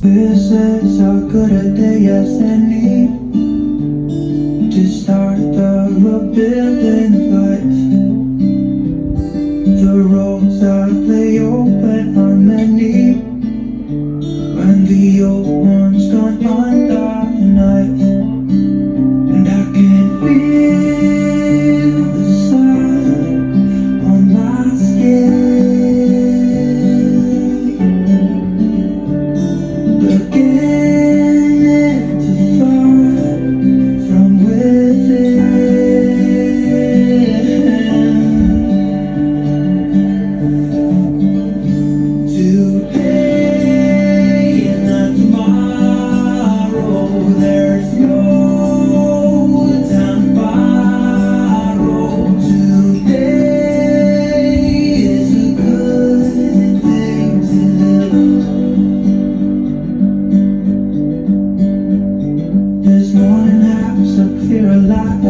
This is how good a day as any To start the rebuilding life. The roads I lay open are many. When the old ones gone on back.